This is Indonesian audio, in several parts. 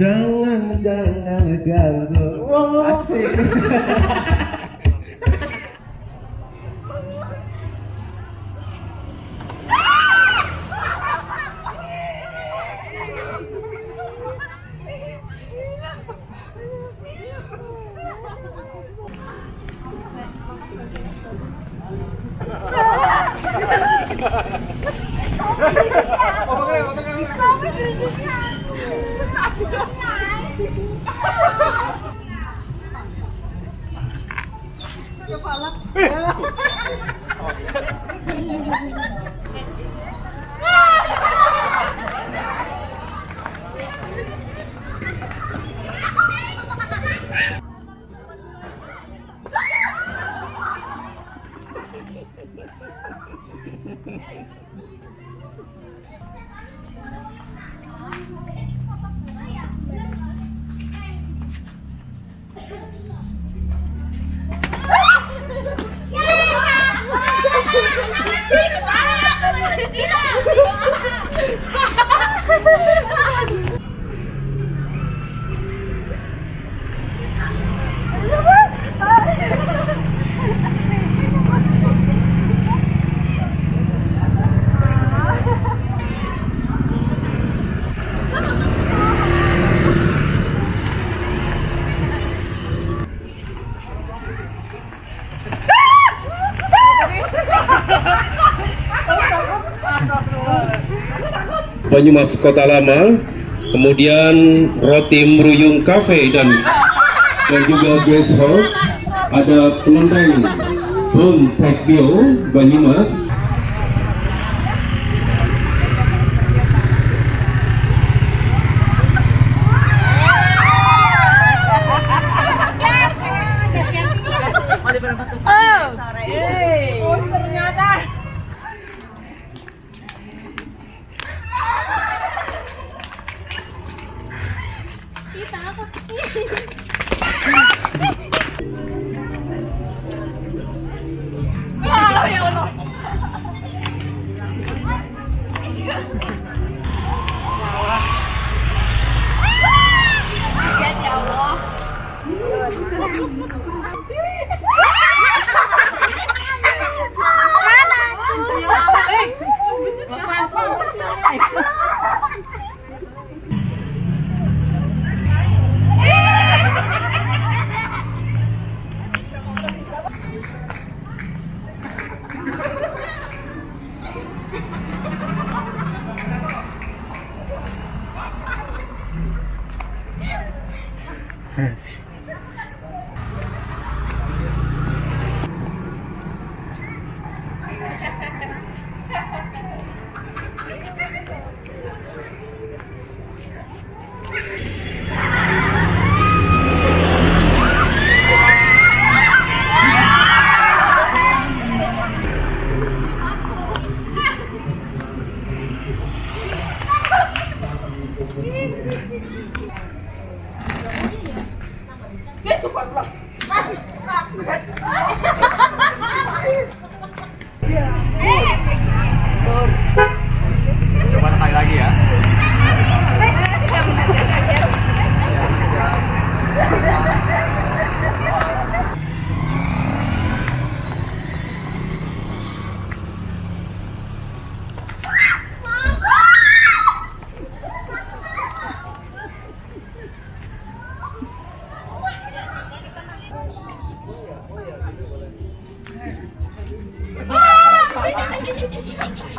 Jangan jangan jangan. Wow, oh. asik. Oh, my God. 要 跑了！Banyumas Kota Lama, kemudian Roti Meruyung Cafe dan dan juga guest house ada Kelenteng Bum Tekbio Banyumas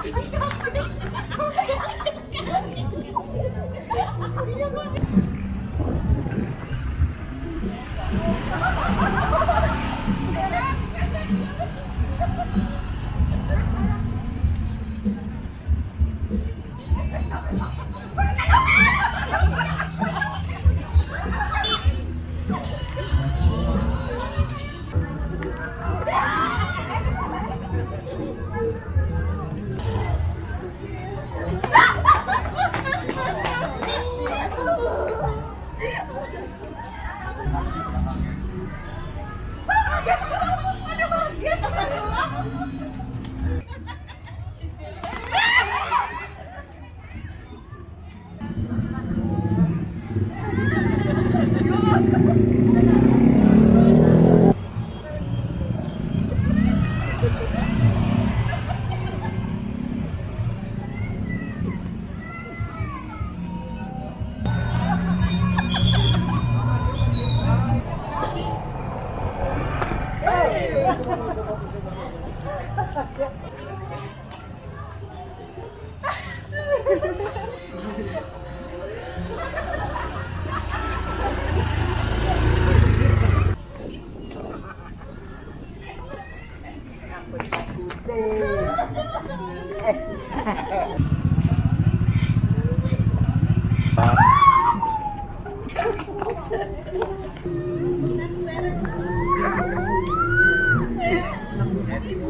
Oh.